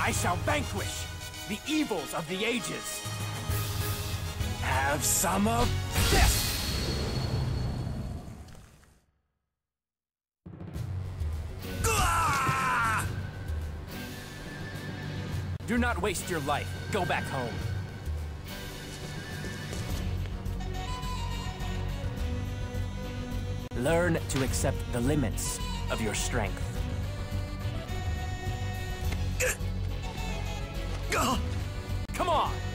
I shall vanquish the evils of the ages. Have some of this! Do not waste your life. Go back home. Learn to accept the limits of your strength. Come on!